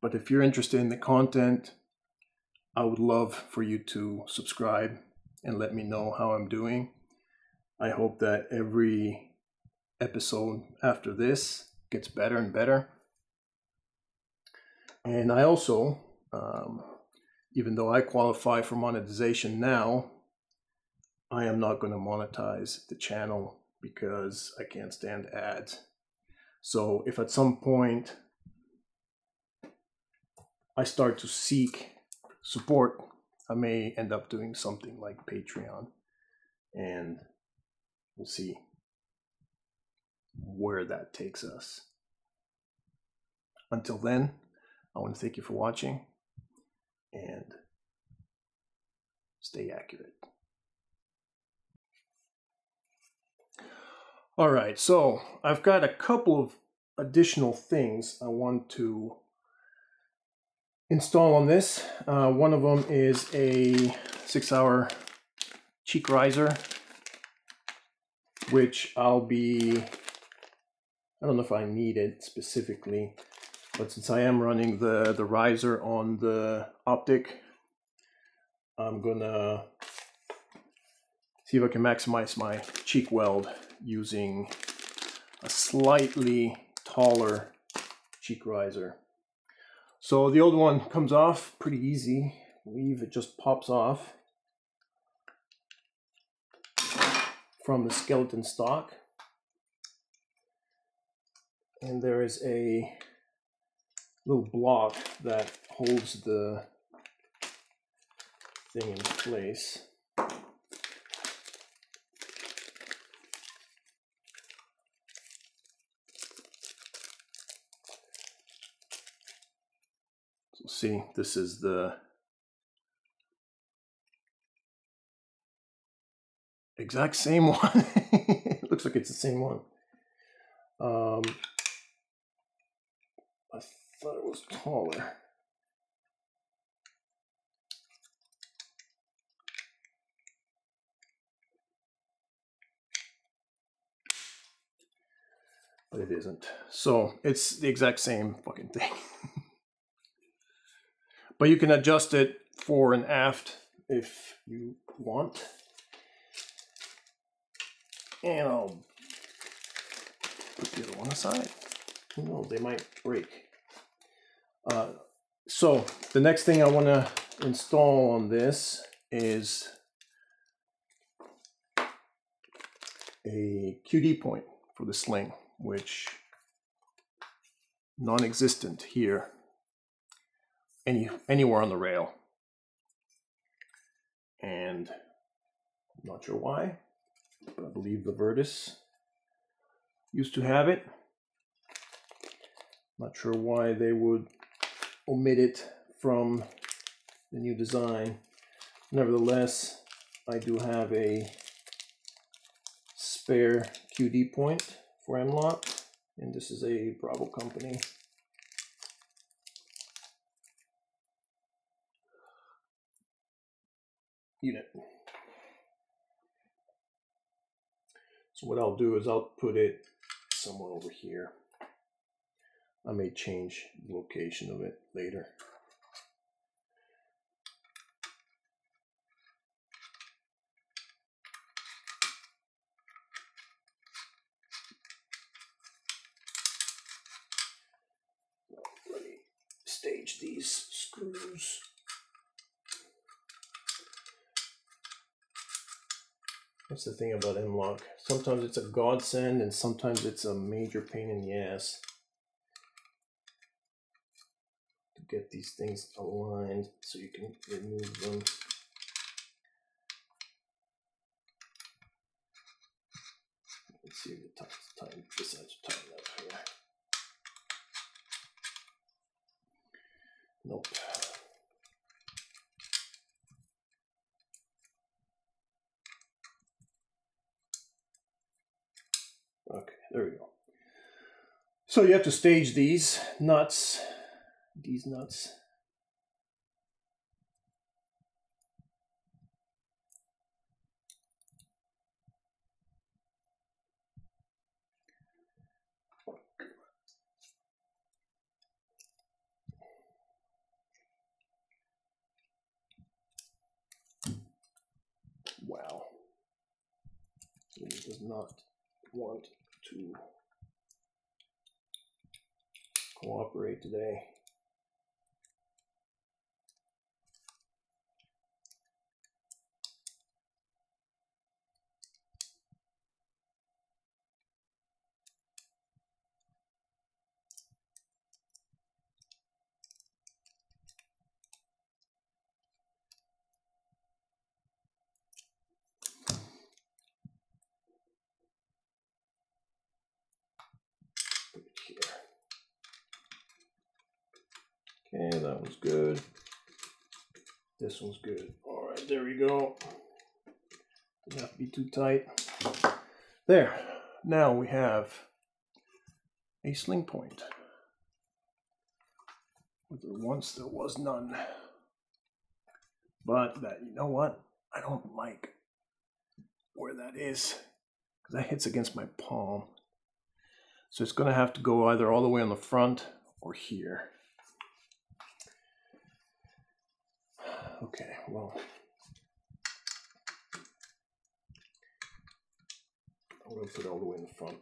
but if you're interested in the content, I would love for you to subscribe and let me know how I'm doing. I hope that every episode after this gets better and better. And I also, um, even though I qualify for monetization now, I am not going to monetize the channel because I can't stand ads. So if at some point I start to seek support, I may end up doing something like Patreon and we'll see where that takes us. Until then, I want to thank you for watching and stay accurate. All right, so I've got a couple of additional things I want to install on this. Uh, one of them is a Sig Sauer cheek riser, which I'll be, I don't know if I need it specifically, but since I am running the, the riser on the optic, I'm gonna see if I can maximize my cheek weld using a slightly taller cheek riser. So the old one comes off pretty easy. I believe it just pops off from the skeleton stock. And there is a little block that holds the thing in place. See, this is the exact same [laughs] one. it looks like it's the same one. Um, I thought it was taller. But it isn't. So it's the exact same fucking thing. [laughs] But you can adjust it fore and aft if you want. And I'll put the other one aside. Knows, they might break. Uh, so the next thing I want to install on this is a QD point for the sling, which non-existent here any anywhere on the rail. And I'm not sure why, but I believe the Virtus used to have it. Not sure why they would omit it from the new design. Nevertheless, I do have a spare QD point for M-LOK, and this is a Bravo company. Unit. So what I'll do is I'll put it somewhere over here. I may change the location of it later. Let me stage these screws. That's the thing about M-LOK. Sometimes it's a godsend and sometimes it's a major pain in the ass. To get these things aligned so you can remove them. Let's see if time, time decides to tighten up here. Nope. Okay, there we go. So you have to stage these nuts, these nuts. Wow. It does not want to cooperate today. That one's good. This one's good. All right, there we go. To be too tight. There. Now we have a sling point. Once there was none. But that, you know what? I don't like where that is because that hits against my palm. So it's going to have to go either all the way on the front or here. Okay, well. I'm going to put it all the way in the front.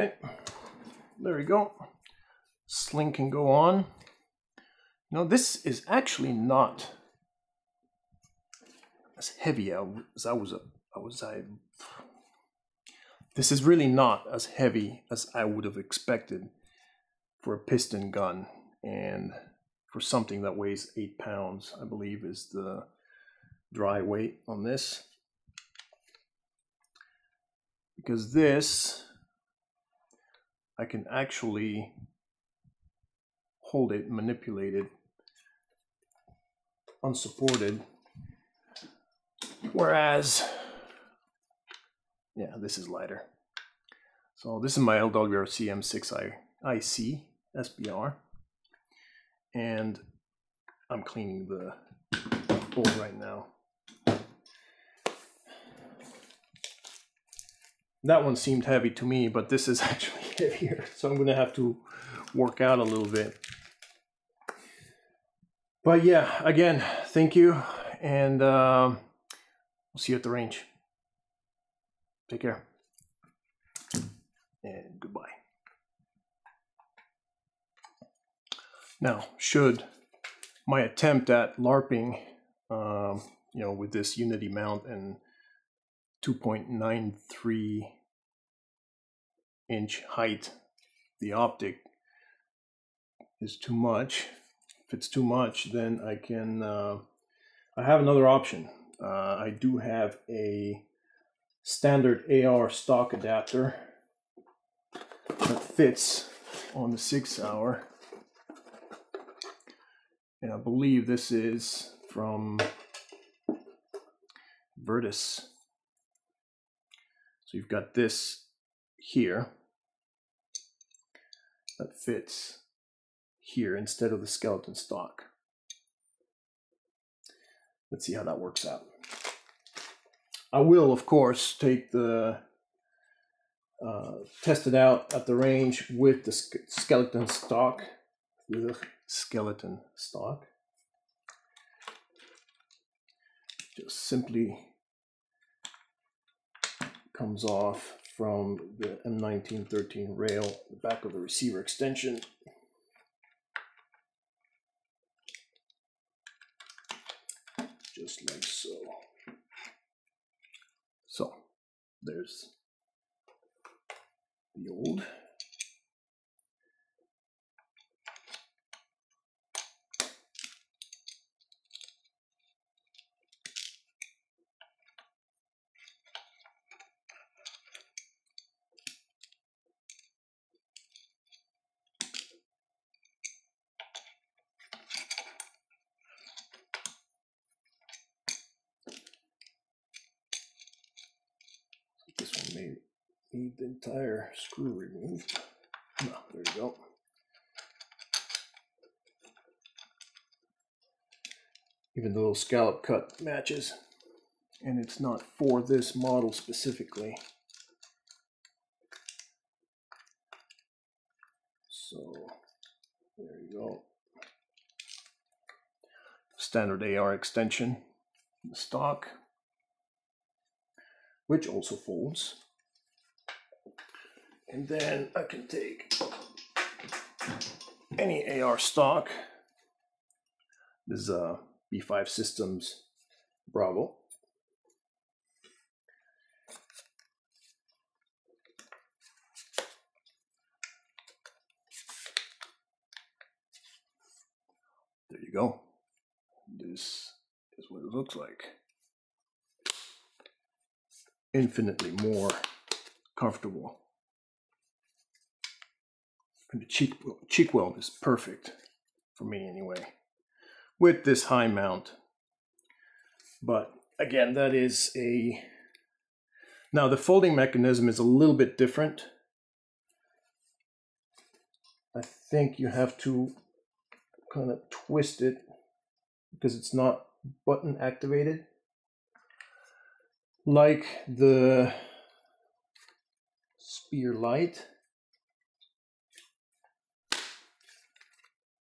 Okay, there we go. Sling can go on. Now this is actually not as heavy as I was. I was I. This is really not as heavy as I would have expected for a piston gun, and for something that weighs eight pounds, I believe is the dry weight on this. Because this I can actually hold it, manipulate it unsupported. Whereas, yeah, this is lighter. So this is my LWRC M6i IC SBR. And I'm cleaning the bowl right now. That one seemed heavy to me, but this is [laughs] actually heavier. So I'm gonna have to work out a little bit. But yeah, again, thank you. And um, we'll see you at the range. Take care. And goodbye. Now, should my attempt at LARPing, um, you know, with this Unity mount and 2.93 inch height, the optic is too much. If it's too much, then I can, uh, I have another option. Uh, I do have a standard AR stock adapter that fits on the Sig Sauer. And I believe this is from Virtus. So you've got this here that fits here instead of the skeleton stock. Let's see how that works out. I will, of course, take the uh, test it out at the range with the skeleton stock. Ugh, skeleton stock. Just simply comes off from the M1913 rail, the back of the receiver extension. Just like so. So there's the old. This one may need the entire screw removed. No, there you go. Even little scallop cut matches, and it's not for this model specifically. So there you go. Standard AR extension, the stock which also folds. And then I can take any AR stock. This is a B5 Systems Bravo. There you go. This is what it looks like infinitely more comfortable. And the cheek, cheek weld is perfect for me anyway, with this high mount. But again, that is a, now the folding mechanism is a little bit different. I think you have to kind of twist it because it's not button activated like the spear light.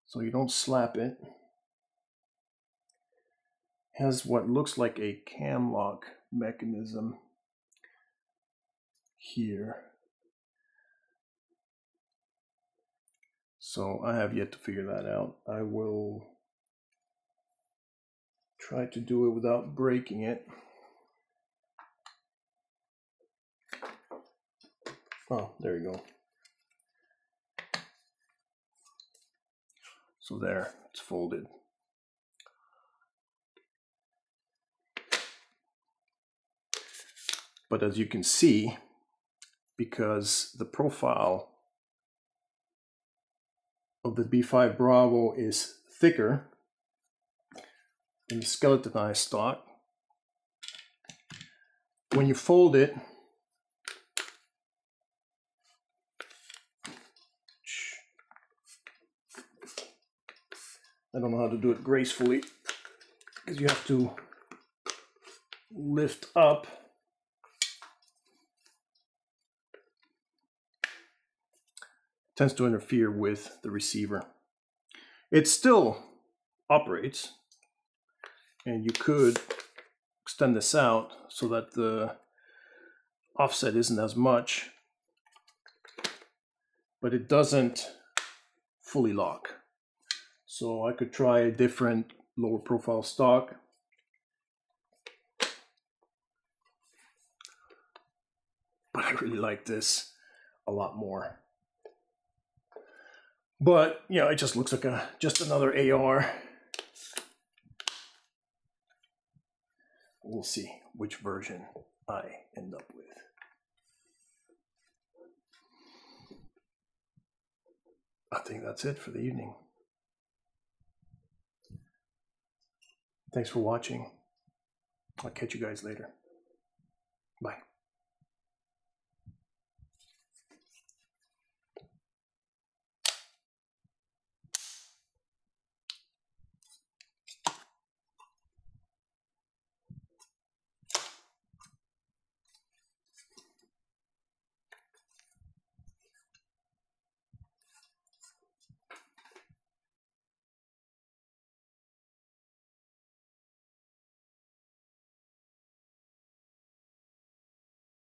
So you don't slap it. Has what looks like a cam lock mechanism here. So I have yet to figure that out. I will try to do it without breaking it. Oh, there you go. So there, it's folded. But as you can see, because the profile of the B5 Bravo is thicker than the skeletonized stock, when you fold it, I don't know how to do it gracefully because you have to lift up tends to interfere with the receiver. It still operates and you could extend this out so that the offset isn't as much but it doesn't fully lock. So I could try a different lower profile stock. But I really like this a lot more. But, you know, it just looks like a just another AR. We'll see which version I end up with. I think that's it for the evening. Thanks for watching. I'll catch you guys later.